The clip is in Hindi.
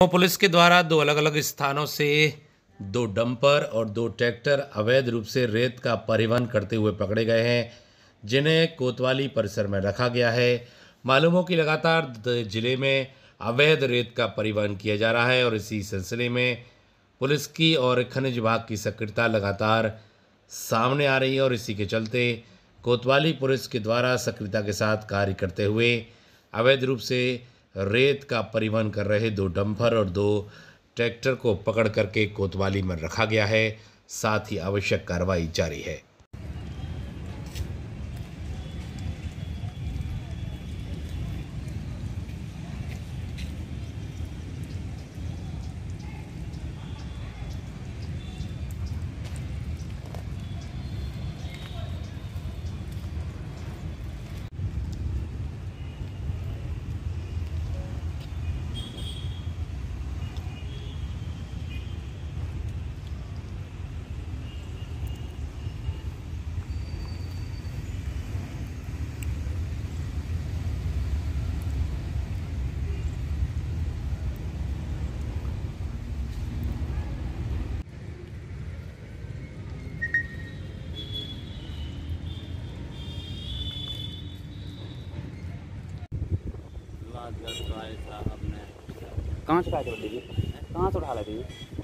पुलिस के द्वारा दो अलग अलग स्थानों से दो डंपर और दो ट्रैक्टर अवैध रूप से रेत का परिवहन करते हुए पकड़े गए हैं, जिन्हें कोतवाली परिसर में रखा गया है। मालूम हो कि लगातार ज़िले में अवैध रेत का परिवहन किया जा रहा है और इसी सिलसिले में पुलिस की और खनिज विभाग की सक्रियता लगातार सामने आ रही है और इसी के चलते कोतवाली पुलिस के द्वारा सक्रियता के साथ कार्य करते हुए अवैध रूप से रेत का परिवहन कर रहे दो डंपर और दो ट्रैक्टर को पकड़ करके कोतवाली में रखा गया है। साथ ही आवश्यक कार्रवाई जारी है। कहाँ से उठा थे दीदी कहाँ से उठा लेते जी?